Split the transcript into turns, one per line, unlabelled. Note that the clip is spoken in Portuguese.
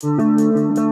Música